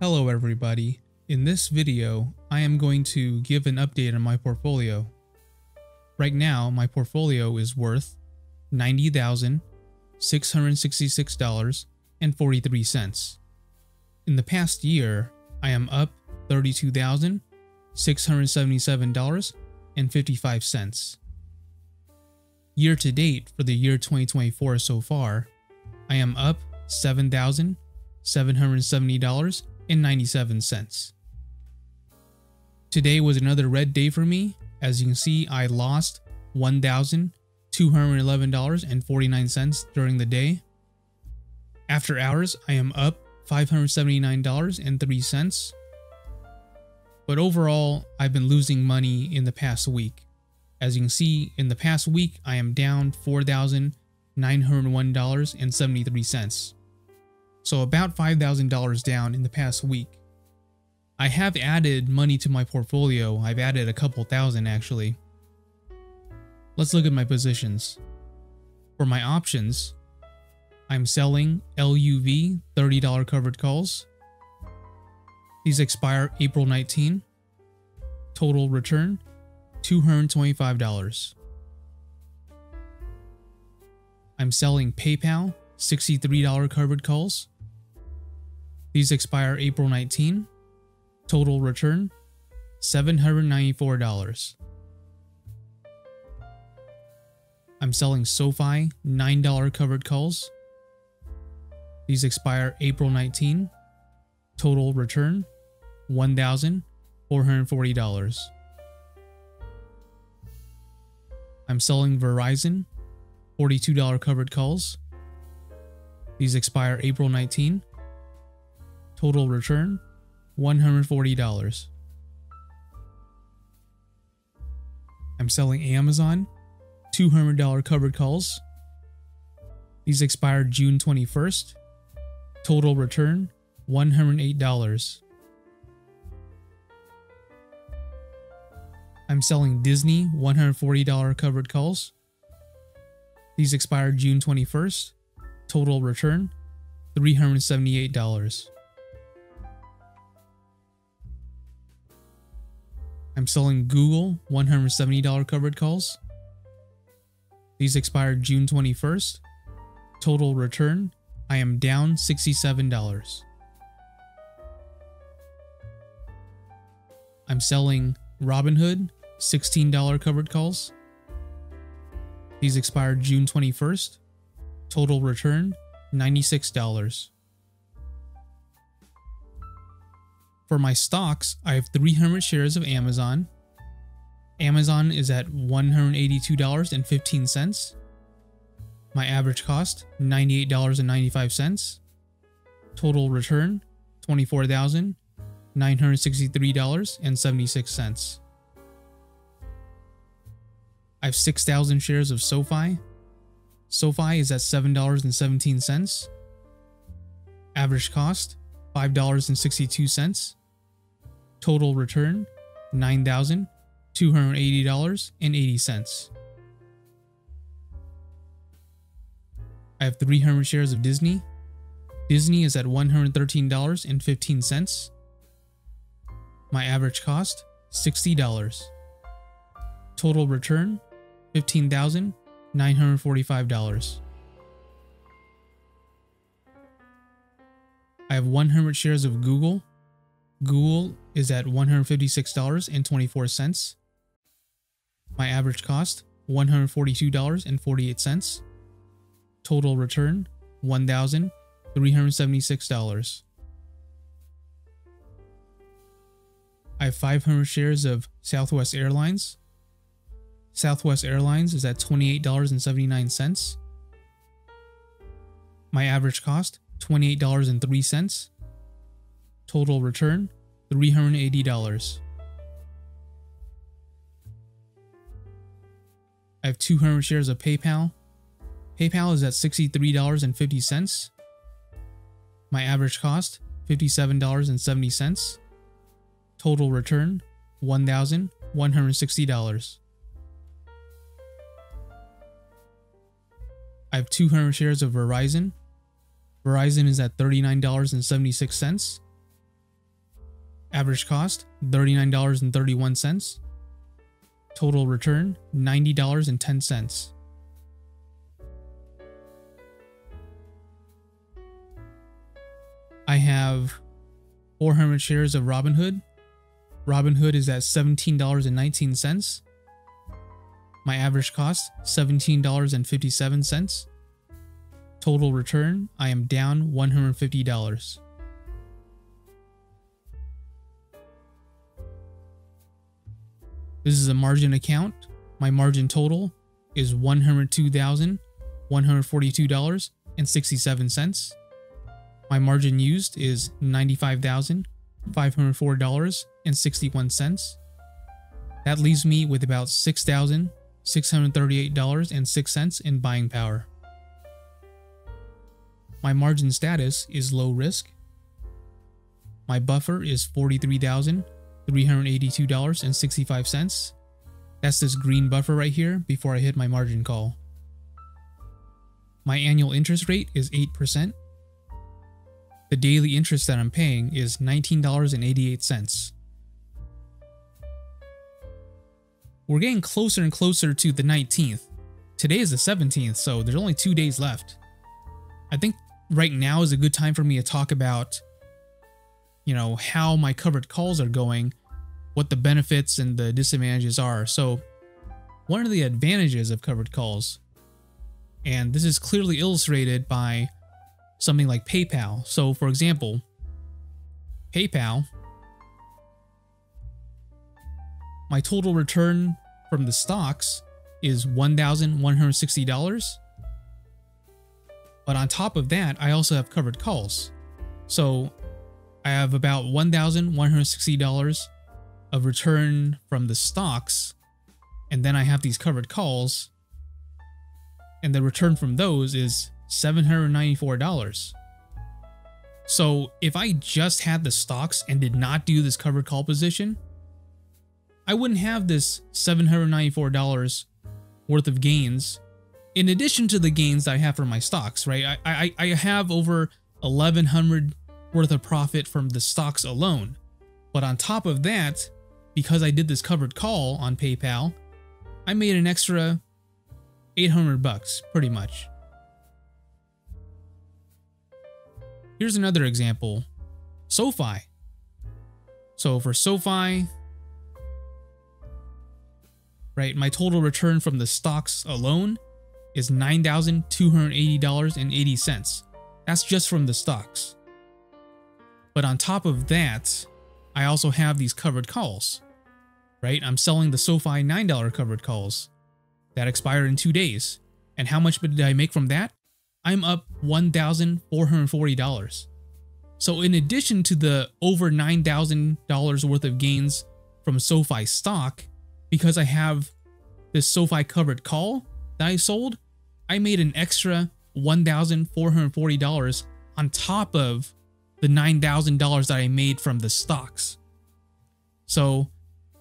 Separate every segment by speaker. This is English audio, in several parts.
Speaker 1: Hello everybody. In this video, I am going to give an update on my portfolio. Right now, my portfolio is worth $90,666.43. In the past year, I am up $32,677.55. Year to date for the year 2024 so far, I am up $7,770.97. Today was another red day for me. As you can see, I lost $1,211.49 during the day. After hours, I am up $579.03. But overall, I've been losing money in the past week. As you can see, in the past week, I am down $4,901.73. So about $5,000 down in the past week. I have added money to my portfolio. I've added a couple thousand actually. Let's look at my positions. For my options, I'm selling LUV $30 covered calls. These expire April 19. Total return $225. I'm selling PayPal $63 covered calls. These expire April 19. Total return $794. I'm selling SoFi $9 covered calls. These expire April 19. Total return $1,440. I'm selling Verizon $42 covered calls. These expire April 19. Total return $140. I'm selling Amazon $200 covered calls. These expire June 21st. Total return $108. I'm selling Disney $140 covered calls. These expire June 21st. Total return $378. I'm selling Google $170 covered calls. These expired June 21st. Total return, I am down $67. I'm selling Robinhood $16 covered calls. These expired June 21st. Total return $96. For my stocks, I have 300 shares of Amazon. Amazon is at $182.15. My average cost, $98.95. Total return, $24,963.76. I have 6,000 shares of SoFi. SoFi is at $7.17. Average cost, $5.62. Total return, $9,280.80. I have 300 shares of Disney. Disney is at $113.15. My average cost, $60. Total return, $15,945. I have 100 shares of Google. Google is at $156.24. My average cost, $142.48. Total return, $1,376. I have 500 shares of Southwest Airlines. Southwest Airlines is at $28.79. My average cost, $28.03. Total return, $380. I have 200 shares of PayPal. PayPal is at $63.50. My average cost, $57.70. Total return, $1,160. I have 200 shares of Verizon. Verizon is at $39.76. Average cost $39.31. Total return $90.10. I have 400 shares of Robinhood. Robinhood is at $17.19. My average cost $17.57. Total return, I am down $150. This is a margin account. My margin total is $102,142.67. My margin used is $95,504.61. That leaves me with about $6,638.06 in buying power. My margin status is low risk. My buffer is $43,382.65. That's this green buffer right here before I hit my margin call. My annual interest rate is 8%. The daily interest that I'm paying is $19.88. We're getting closer and closer to the 19th. Today is the 17th, so there's only two days left. I think right now is a good time for me to talk about, you know, how my covered calls are going, what the benefits and the disadvantages are. So, one of the advantages of covered calls, and this is clearly illustrated by something like PayPal. So, for example, PayPal, my total return from the stocks is $1,160. But on top of that, I also have covered calls. So I have about $1,160 of return from the stocks. And then I have these covered calls. And the return from those is $794. So if I just had the stocks and did not do this covered call position, I wouldn't have this $794 worth of gains in addition to the gains I have from my stocks, right? I, I, I have over 1100 worth of profit from the stocks alone. But on top of that, because I did this covered call on PayPal, I made an extra 800 bucks pretty much. Here's another example. SoFi. So for SoFi, right, my total return from the stocks alone is $9,280.80. That's just from the stocks. But on top of that, I also have these covered calls, right? I'm selling the SoFi $9 covered calls that expire in two days. And how much did I make from that? I'm up $1,440. So in addition to the over $9,000 worth of gains from SoFi stock, because I have this SoFi covered call that I sold, I made an extra $1,440 on top of the $9,000 that I made from the stocks. So,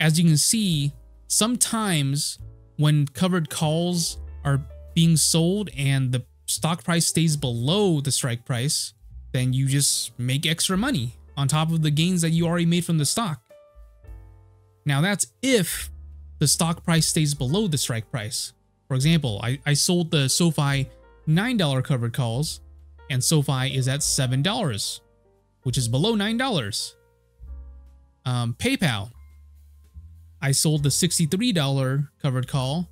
Speaker 1: as you can see, sometimes when covered calls are being sold and the stock price stays below the strike price, then you just make extra money on top of the gains that you already made from the stock. Now, that's if the stock price stays below the strike price. For example, I, I sold the SoFi $9 covered calls, and SoFi is at $7, which is below $9. Um, PayPal, I sold the $63 covered call.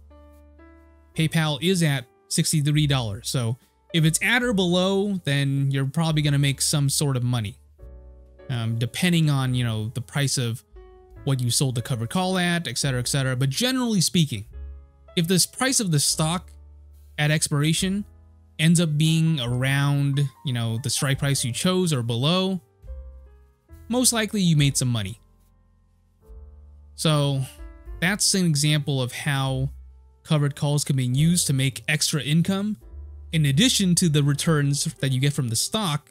Speaker 1: PayPal is at $63. So if it's at or below, then you're probably going to make some sort of money. Um, depending on, you know, the price of what you sold the covered call at, etc., etc. But generally speaking, if this price of the stock at expiration ends up being around, you know, the strike price you chose or below, most likely you made some money. So that's an example of how covered calls can be used to make extra income. In addition to the returns that you get from the stock,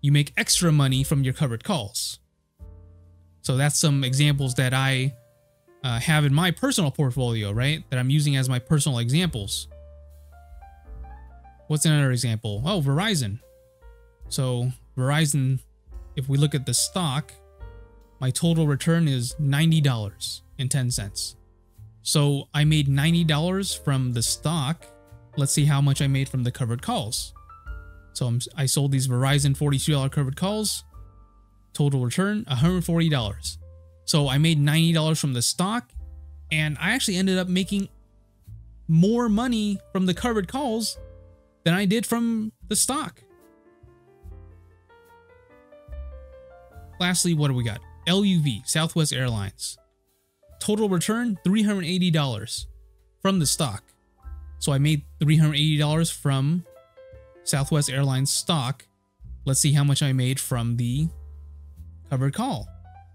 Speaker 1: you make extra money from your covered calls. So that's some examples that I uh, have in my personal portfolio, right? That I'm using as my personal examples. What's another example? Oh, Verizon. So Verizon, if we look at the stock, my total return is $90.10. So I made $90 from the stock. Let's see how much I made from the covered calls. So I'm, i sold these Verizon $42 covered calls. Total return $140. So I made $90 from the stock and I actually ended up making more money from the covered calls than I did from the stock. Lastly, what do we got? LUV, Southwest Airlines. Total return $380 from the stock. So I made $380 from Southwest Airlines stock. Let's see how much I made from the covered call.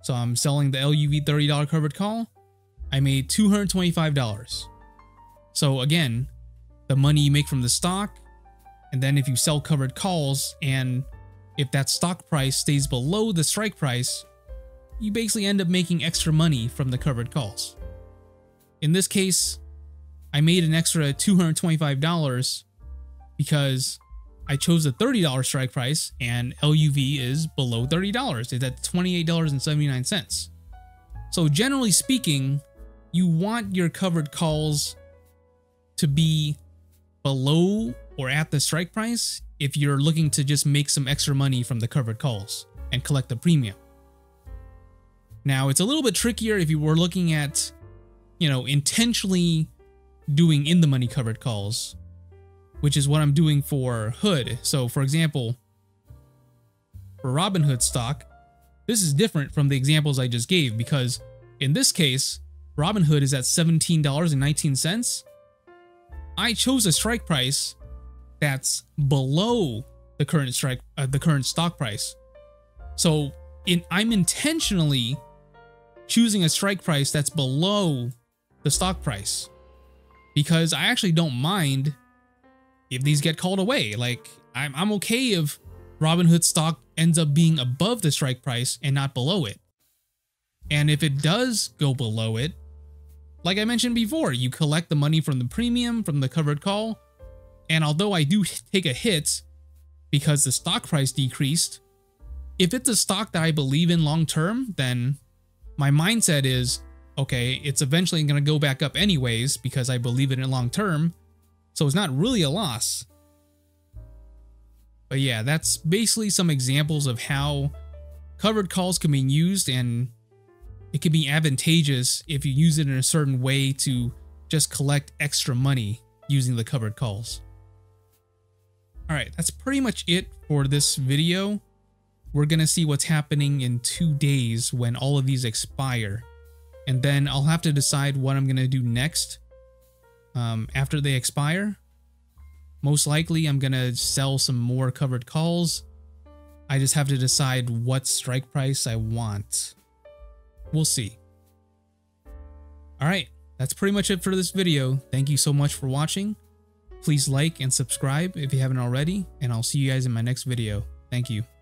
Speaker 1: So I'm selling the LUV $30 covered call. I made $225. So again, the money you make from the stock, and then if you sell covered calls and if that stock price stays below the strike price, you basically end up making extra money from the covered calls. In this case, I made an extra $225 because I chose a $30 strike price and LUV is below $30. It's at $28.79. So generally speaking, you want your covered calls to be below or at the strike price if you're looking to just make some extra money from the covered calls and collect the premium. Now, it's a little bit trickier if you were looking at, you know, intentionally doing in the money covered calls, which is what I'm doing for Hood. So, for example, for Robinhood stock, this is different from the examples I just gave because in this case, Robinhood is at $17.19. I chose a strike price that's below the current strike uh, the current stock price. So, in I'm intentionally choosing a strike price that's below the stock price because I actually don't mind if these get called away. Like I'm I'm okay if Robinhood stock ends up being above the strike price and not below it. And if it does go below it, like I mentioned before, you collect the money from the premium from the covered call. And although I do take a hit because the stock price decreased, if it's a stock that I believe in long term, then my mindset is okay, it's eventually going to go back up anyways because I believe in it long term. So it's not really a loss. But yeah, that's basically some examples of how covered calls can be used and it can be advantageous if you use it in a certain way to just collect extra money using the covered calls. Alright, that's pretty much it for this video. We're going to see what's happening in two days when all of these expire. And then I'll have to decide what I'm going to do next um, after they expire. Most likely, I'm going to sell some more covered calls. I just have to decide what strike price I want. We'll see. Alright, that's pretty much it for this video. Thank you so much for watching. Please like and subscribe if you haven't already, and I'll see you guys in my next video. Thank you.